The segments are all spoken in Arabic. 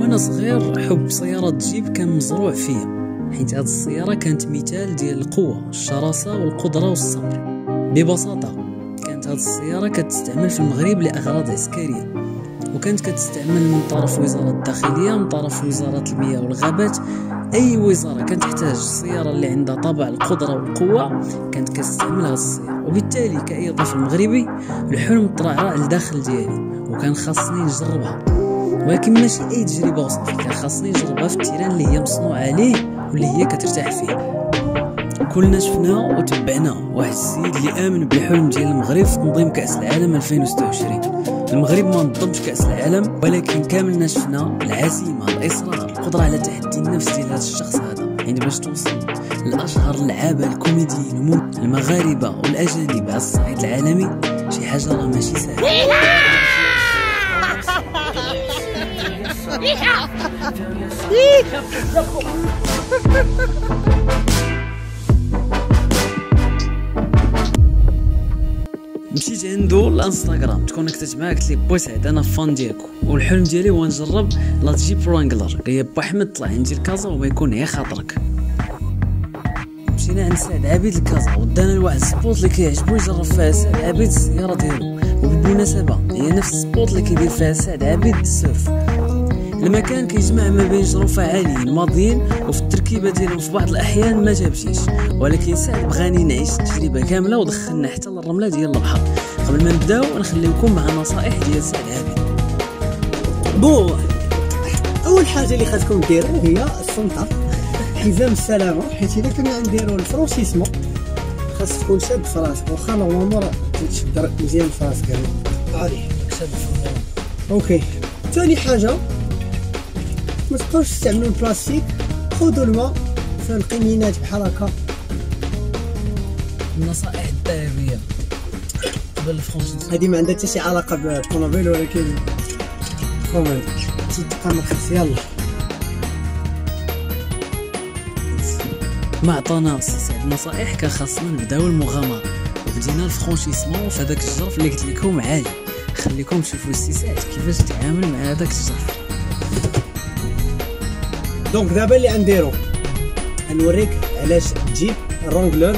وأنا صغير حب سيارة جيب كان مزروع فيا حيت هاد السيارة كانت مثال ديال القوة الشراسة والقدرة والصبر. ببساطة كانت هاد السيارة كتستعمل في المغرب لأغراض عسكرية وكانت كتستعمل من طرف وزارة الداخلية من طرف وزارة المياه والغابات. أي وزارة كانت تحتاج السيارة اللي عندها طابع القدرة والقوة كانت كتستعمل هاد السيارة. وبالتالي كأي طفل مغربي الحلم طرع لداخل ديالي وكان خاصني نجربها. ولكن ماشي أي تجربة وصافي كان خاصني نجربها في التيران اللي هي مصنوعة عليه واللي هي كترتاح فيه. كلنا شفنا وتبعنا واحد السيد اللي آمن بالحلم ديال المغرب في تنظيم كأس العالم 2026 المغرب ما نظمش كأس العالم ولكن كاملنا شفنا العزيمة الإصرار القدرة على تحدي النفس ديال هذا الشخص هذا. يعني باش توصل لاشهر اللعابه الكوميديين المغاربة والأجانب على الصعيد العالمي شي حاجة راه ماشي سهلة. مشيت عندو الانستغرام. تكونكتت معاه قلت ليه خويا سعد أنا fan ديالك والحلم ديالي هو نجرب la Jeep Wrangler قال لي با أحمد طلع عندي لكازا وما يكون غي خاطرك. مشينا عند سعد عبيد لكازا ودانا لواحد ال spot اللي كيعجبو يجرب فيها سعد عبيد السياره ديالو. وبالمناسبه هي نفس ال spot اللي كيدير فيها سعد عبيد ال surf. المكان كيجمع ما بين جروفة عاليين ماضيين وفي التركيبة ديالهم في بعض الأحيان ما جابتيش ولكن سعد بغاني نعيش التجربة كاملة ودخلنا حتى للرملة ديال البحر. قبل ما نبداو نخليكم مع نصائح ديال سعد عبيد bon أول حاجة اللي خاصكم ديروا هي السمطة حزام السلامة حيت إلا كنا نديروا ال franchissement خاص تكون شاد في راسك واخا normalement راه تشد مزيان في راسك. عليه شاد في OK. ثاني حاجة ما تبقاوش تستعملوا البلاستيك خذوا الماء في القنينات بحال هكا. النصائح الذهبية قبل ال franchissement هذه ما عندها حتى شي علاقة بالطوموبيل ولكن comment تبقى مرخص يلا. ما عطانا نصائح كان خاصنا نبداو المغامرة. وبدينا ال franchissement في هذاك الجرف اللي قلت لكم عالي خليكم تشوفوا السي سعد كيفاش تعامل مع هذاك الجرف. donc دابا اللي غنديرو غنوريك علاش الجيب ال Wrangler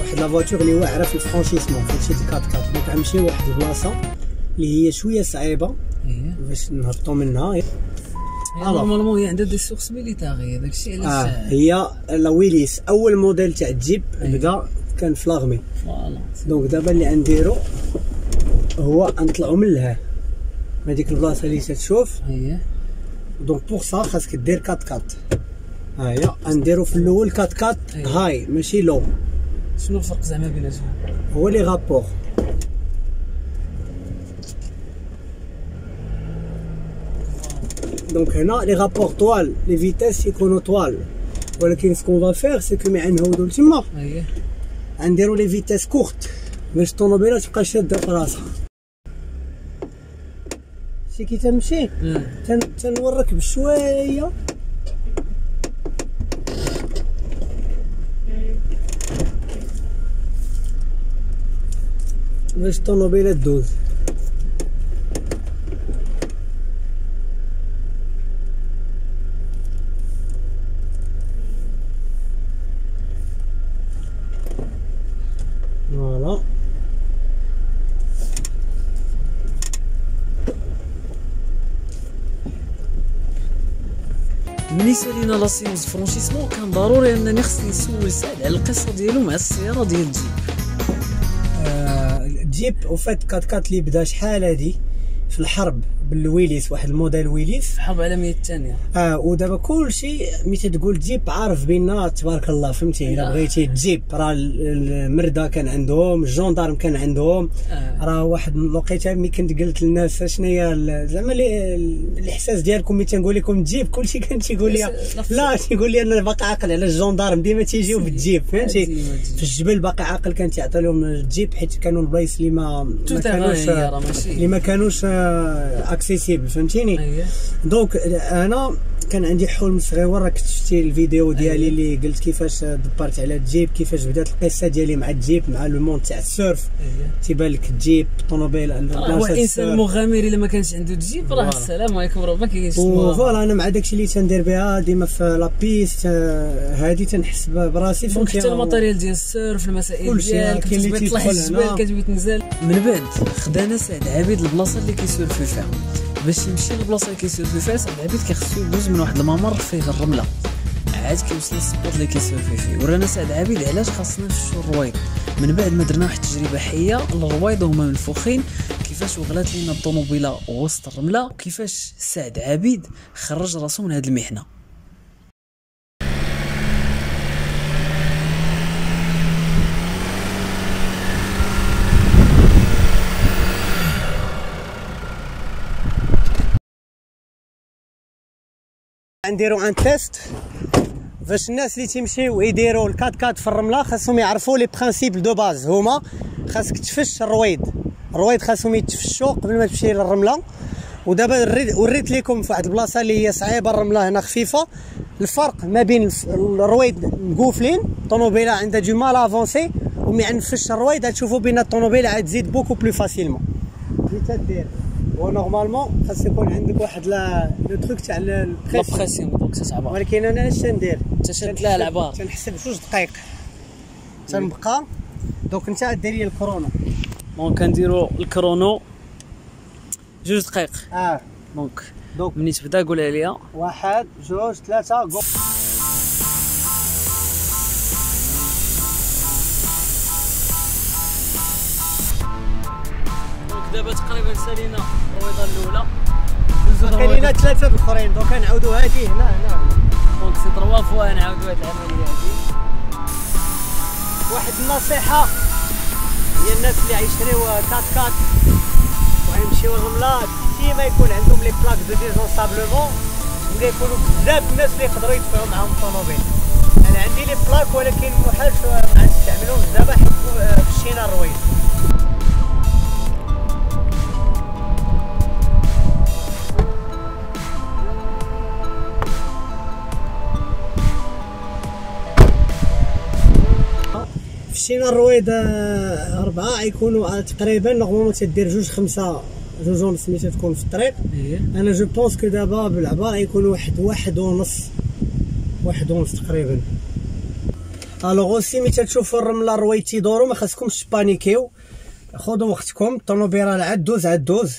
واحد la voiture اللي واعره في ال franchissement في هادشي ال quatre-quatre. donc غنمشيو لواحد البلاصة اللي هي شوية صعيبة إيه. باش نهبطوا منها. normalement هي عندها des sources militaires داكشي آه علاش هي la Willys أول موديل تاع الجيب بدا كان ف l'armée. Voilà. donc دابا اللي غنديرو هو غنطلعو من لهيه هذيك البلاصة اللي تتشوف إيه donc pour ça خاصك دير كات كات ها هي غنديرو في الأول quatre-quatre. high ماشي low شنو الفرق زعما بيناتهم هو les rapports donc هنا les rapports طوال les vitesses يكونوا طوال ولكن ce qu'on va faire c'est que ملي غنهودو لتما غنديرو les vitesses courtes باش الطوموبيله تبقى شاده في راسها شي كي تمشي آه تن تنورك بشوية. باش الطوموبيله تدوز Voilà ملي سالينا la séance franchissement كان ضروري انني خصني نسول سعد على القصة ديالو مع السيارة ديال الجيب آه، الجيب وفات كات كات اللي بدا شحال هادي؟ في الحرب. بال Willys واحد الموديل Willys الحرب العالميه الثانية آه ودابا كلشي ملي تقول جيب عارف بينا تبارك الله فهمتي إلا آه. بغيتي الجيب راه ال- المرده كان عندهم ال gendarmes كان عندهم آه. راه واحد الوقيته ملي كنت قلت للناس شنو هي زعما الإحساس ديالكم ملي تنقول لكم الجيب كلشي كان تيقول لي لا تيقول لي أنا باقي عاقل على ال gendarmes ديما تيجيو بالجيب فهمتي. في الجبل باقي عاقل كان تيعطي لهم الجيب حيت كانوا البلايص اللي ما ما كانوش اللي ما كانوش accessibles فهمتيني donc أنا كان عندي حلم صغير. راك شفتي الفيديو ديالي اللي قلت كيفاش دبرت على الجيب كيفاش بدات القصة ديالي مع الجيب مع le monde تاع ال surf؟ تيبان لك الجيب طوموبيل هو إنسان مغامر إلا ما كانش عنده الجيب راه السلام عليكم راه ما كاينش voilà أنا مع داكشي اللي تندير بها ديما في la piste هادي تنحس براسي donc حتى ال matériel ديال ال surf المسائل ديالك كتبغي تطلع الجبال كتبغي تنزل. من بعد خدانا سعد عبيد البلاصة اللي كيسيرفي فيها. باش يمشي للبلاصه اللي كيسيرفي فيها سعد عبيد كيخصو يدوز من واحد الممر فيه الرملة. عاد كيوصل لل spot اللي كيسيرفي فيه. ورانا سعد عبيد علاش خاصنا نمشيو الرويض؟ من بعد ما درنا واحد التجربة حية الرويض هما منفوخين كيفاش وغلات لينا الطوموبيلة وسط الرملة؟ كيفاش سعد عبيد خرج راسو من هاد المحنة؟ نديرو ان تيست. باش الناس اللي تيمشيو يديروا الكات كات في الرملة خاصهم يعرفوا les principes de base. هما خاصك تفش الرويد. الرويد خاصهم يتفشوا قبل ما تمشي للرملة. ودابا وريت لكم في واحد البلاصة اللي هي صعيبة الرملة هنا خفيفة. الفرق ما بين الرويد مقوفلين الطوموبيلة عندها du mal à avancer وملي نفش الرويد تشوفوا بين الطوموبيلة عاد تزيد beaucoup plus facilement. اللي تدير. و normalement خاص يكون عندك واحد le truc تاع la pression donc صعبه ولكن أنا اش ندير؟ تشد لها العبار. تنحسب جوج دقائق تنبقى. donc انت دير لي ال chrono donc كنديرو ال chrono جوج دقائق آه. donc donc منين تبدا قولها ليا. واحد جوج ثلاثة جو دابا تقريبا سالينا الرويضة الأولى. كاينين ثلاثة الاخرين donc نعاودوا هذه هنا هنا. دونك سي تروا فوا نعاودوا هذه العملية هذه واحد النصيحة هي الناس اللي غيشريو كات كات وغيمشيو الرمله ديما يكون عندهم les plaques de désensablement ولا يكونوا بزاف الناس اللي يقدروا يدفعوا معاهم الطوموبيل أنا عندي les plaques ولكن محال مشينا الرويضه أربعة يكونوا تقريبا normalement تدير جوج خمسة جوج ونص ملي تكون في الطريق. إيه. أنا je pense que دابا بالعبار يكون واحد واحد ونص واحد ونص تقريبا. alors aussi ملي تشوفوا الرمله الرويد تيدورو ما خاصكمش تبانيكيو. خذوا وقتكم الطوموبيله عاد دوز عاد دوز.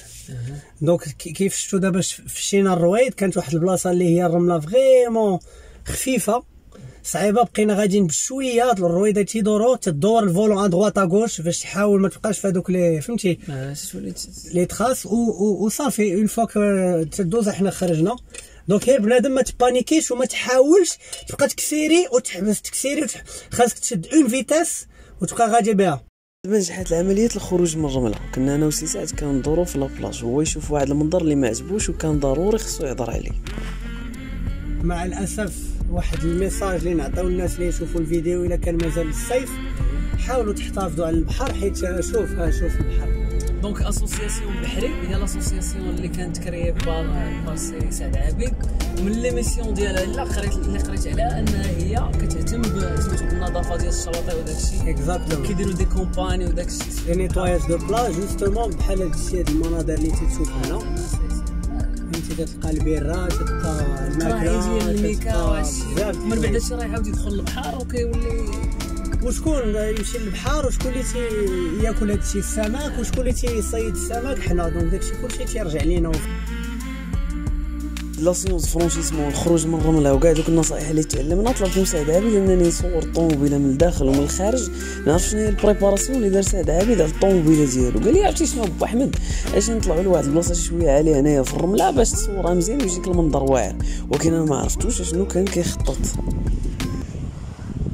donc كيف شفتوا دابا فشينا الرويد كانت واحد البلاصة اللي هي الرملة vraiment خفيفة. صعيبة بقينا غاديين بشوية الرويدة تيدورو تدور ال volant à gauche باش تحاول ما تبقاش في هذوك les فهمتي؟ les traces وصافي une fois تدوز حنا خرجنا. donc غير بنادم ما تبانيكيش وما تحاولش تبقى تكسيري وتحبس تكسيري خاصك تشد une vitesse وتبقى غادي بها. دابا نجحت العملية الخروج من الرملة. كنا أنا وسي سعد كندورو في la plage هو يشوف واحد المنظر اللي ما عجبوش وكان ضروري خصو يهضر عليه. مع الأسف واحد ال message اللي نعطيو الناس اللي يشوفوا الفيديو إلا كان مازال الصيف حاولوا تحتفظوا على البحر حيت شوف ها شوف البحر. donc association بحري هي l'association اللي كانت créée par سي سعد عبيد ومن les missions ديالها لا قريت اللي قريت عليها انها هي كتهتم بالنظافة ديال الشواطئ وداك الشيء. exactement كيديروا des campagnes وداك الشيء. les nettoyages de plages justement بحال هاد الشيء هاد المناظر اللي تتشوف هنا. فهمتي تلقى البيرة تلقى الماكله ديال الميكا من بعد هادشي راه يعاود يدخل للبحر وكيولي وشكون يمشي للبحر؟ وشكون اللي تياكل هادشي السمك؟ وشكون اللي تيصيد السمك؟ حنا donc داكشي كلشي تيرجع لينا. لا séance franchissement الخروج من الرمله وكاع دوك النصائح اللي تعلمنا طلبت من سعد عابد انني نصور الطوموبيله من الداخل ومن الخارج. نعرف شنو هي ال préparation اللي دار سعد عابد على الطوموبيلة ديالو. قال لي عرفتي شنو أبو أحمد؟ اش نطلعوا لواحد البلاصة شوية عالية هنايا في الرملة باش تصورها مزيان ويجيك المنظر واعر. ولكن أنا ما عرفتوش شنو كان كيخطط.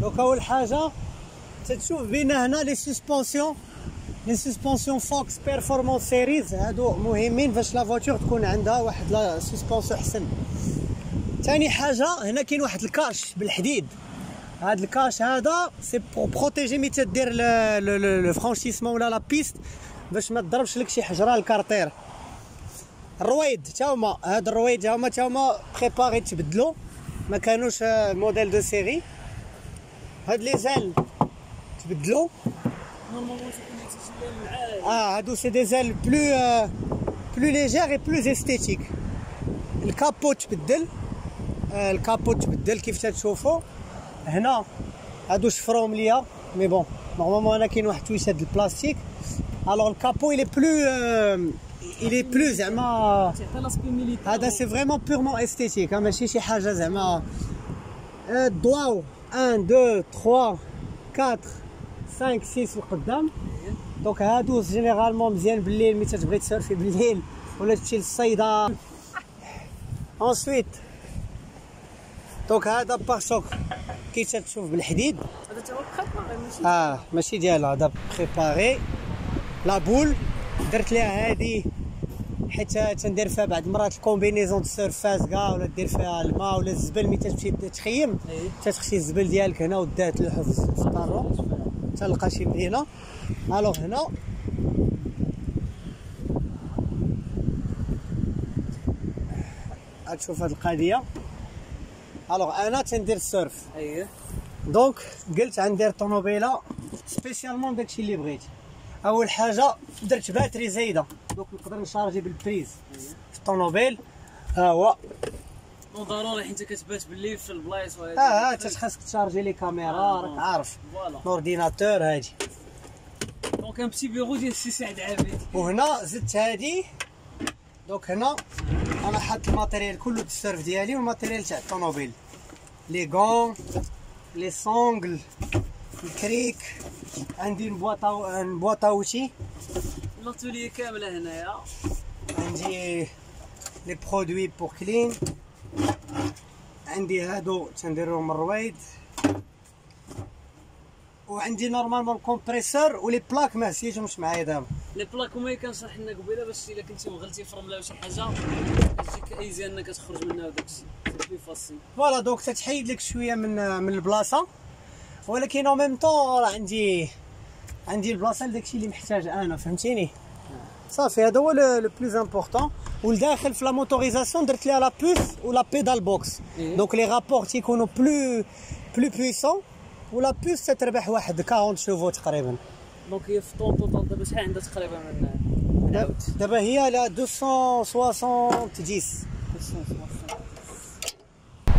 donc أول حاجة تتشوف بينا هنا les suspensions les suspensions Fox Performance Series هادو مهمين باش la voiture تكون عندها واحد la suspension احسن ثاني حاجة هنا كاين واحد ال cache بالحديد هاد ال cache هذا c'est pour protéger ملي تدير le franchissement ولا la piste باش ما تضربش لك شي حجره ال carter الرويد تا هما هاد الرويد هما تا هما préparés تبدلوا ما كانوش modèle de série هاد les ailes تبدلوا normalement تكون تيجي معاه آه هادو c'est des ailes plus آه، plus légères et plus esthétiques ال capot تبدل آه، ال capot تبدل كيف تشوفوا هنا هادو شفروهم ليا mais bon normalement أنا كاين واحد تويسه د البلاستيك alors ال capot il est plus euh, il est plus زعما تعطي l'aspect militaire هذا c'est vraiment purement esthétique ماشي شي حاجة زعما آه، ضواو 1 2 3 4 5 6 القدام donc هادو généralement مزيان بالليل ملي تتبغي تسيرفي بالليل ولا تمشي للصيده انسويت دونك هذا بارشوك كي تشوف بالحديد. هذا تا هو بريباري ماشي. آه ماشي ديالها. هذا بريباري لا بول درت ليها هادي حيت تندير فيها بعض المرات الكومبينيزون السيرفاس كاع ولا دير فيها الماء ولا الزبل ملي تمشي تخيم إيه. تتخشي الزبل ديالك هنا وداه تلوحو في الطارو تلقى شي مدينه الوغ هنا. غتشوف هاد القضية. alors أنا تندير ال surf. اييه donc قلت غندير طوموبيلة spécialement داكشي اللي بغيت. أول حاجة درت batterie زايدة. donc نقدر نشارجي بال prise. في الطوموبيل. ها هو. وضروري حيت كتبات بالليل في البلايص وهذا ها ها تخاصك تشارجي les caméras راك عارف. voilà. ال ordinateur هادي. donc un petit bureau ديال السي سعد عابد وهنا زدت هادي. donc هنا أنا حاط ال matériel كله د ال surf ديالي وال matériel تاع الطوموبيل. les gants les sangles الكريك. عندي نبواطا نبواطاوتي l'atelier كاملة هنايا. عندي les produits pour clean. عندي هادو تنديرهم الرويد. وعندي normalement ال compresseur و les plaques ما نسيتهمش معايا دابا. les plaques هما اللي كنشرح لنا قبيلة باش إلا كنتي مغلتي في رملة وشي حاجة تجيك easy أنك تخرج منها وداك الشيء voilà donc تتحيد لك شوية من من البلاصة. ولكن au même temps راه عندي عندي البلاصة لداكشي اللي محتاج أنا فهمتيني؟ صافي هذا هو le plus important والداخل في la motorisation درت ليها la boost و la pedal box. إيه. donc les rapports تيكونوا plus plus puissant و la boost تتربح واحد 40 chevaux تقريبا. donc هي في طون total دابا شحال عندها تقريبا من دابا- دابا هي على 270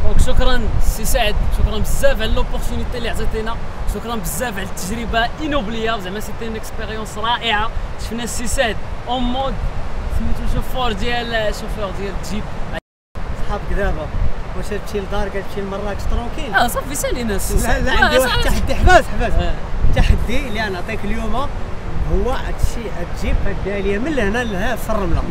donc شكرا سي سعد. شكرا بزاف على l'opportunité اللي عطيتينا. شكرا بزاف على التجربة inoubliable زعما c'était une expérience رائعة. شفنا السي سعد en mode سميتو شوفور ديال شوفور ديال الجيب. صحابك دابا واش تمشي لدار؟ كتمشي لمراكش tranquille آه صافي سالينا لا لا عندي آه، واحد. التحدي حباس حباس. آه. التحدي اللي أنا نعطيك اليوم هو هادشي هاد الدالية من لهنا لها في الرملة.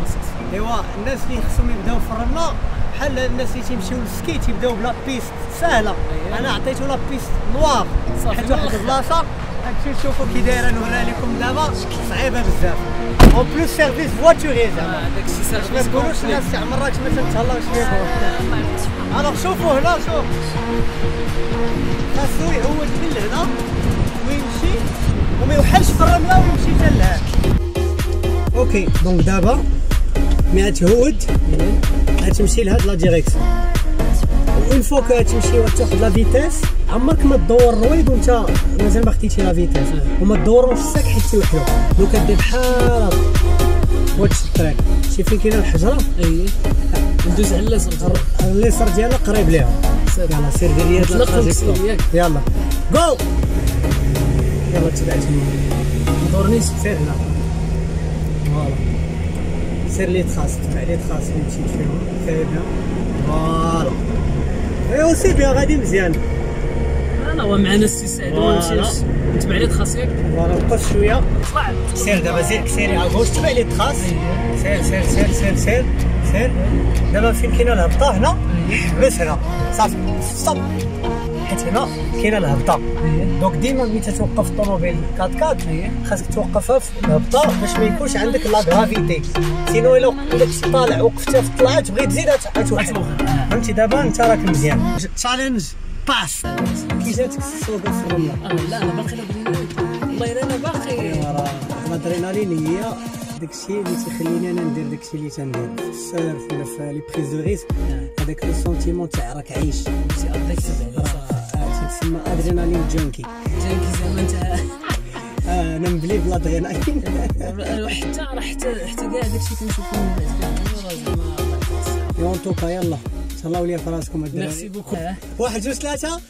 أيوا الناس اللي خصهم يبداو في الرملة بحال الناس اللي تيمشيو لل ski تيبداو ب la piste؟ سهلة. أييه. أنا عطيتو la piste noire. حيت واحد. البلاصة. هادشي شوفوا كي دايرة نوريها لكم دابا. صعيبة بزاف. en plus service voiturier زعما. آه، داك الشيء باش ما service تقولوش الناس تاع مراكش ما تتهلاوش فيكم alors شوفوا هنا شوف خاصو يعود من لهنا ويمشي وما يوحلش في الرمله ويمشي حتى لهنا OK donc دابا ملي تهود غتمشي لهاد la direction une fois que تمشي وتاخذ la vitesse عمرك ما تدور الرويد وانت مازال ما خديتي la vitesse وما تدورهمش الساك حيت تيوحلو لو كدير بحال هكا وتشد الطريق شي فين كاينة الحجرة؟ إي. ندوز على اليسار اليسار ديالها قريب ليها. يلا سير دير لي هاد. يلا جو يلا. تبع تما ما دورنيش سير هنا. سير les traces تبع les traces اللي مشيت فيهم très bien voilà. ايوا c'est bien غادي مزيان. أنا هو معنا السي سعد هو voilà. مشي نتبع les traces voilà وقف شوية. طلع. سير دابا سير سيري على gauche تبع les traces. سير سير سير سير سير سير. دابا فين كاينة الهبطة هنا؟ حبس هنا. صافي. stop حيت هنا كاينة الهبطه. donc ديما ملي تتوقف الطوموبيل 4 4 خاصك توقفها في الهبطه باش ما يكونش عندك la gravité. sinon إلا الشيء طالع وقفتها في الطلعة تبغي تزيد غتوقف فهمتي دابا؟ أنت راك مزيان. challenge parce que جاتك السوق في الرمله آه، لا أنا باقي والله إلا أنا باقي. راه الأدرينالين هي داكشي اللي تيخليني أنا ندير داكشي اللي تندير. في ال surf ولا في les prises de risque هذاك le sentiment تاع راك عايش. تسمى adrenaline junkie. junkie زعما انت. آه، أنا مبلي ب l'adrénaline حتى راه حتى حتى كاع داكشي كنشوفو من بعد زعما en tout cas يلا تهلاو ليا في راسكم الدراري merci beaucoup واحد جوج ثلاثة.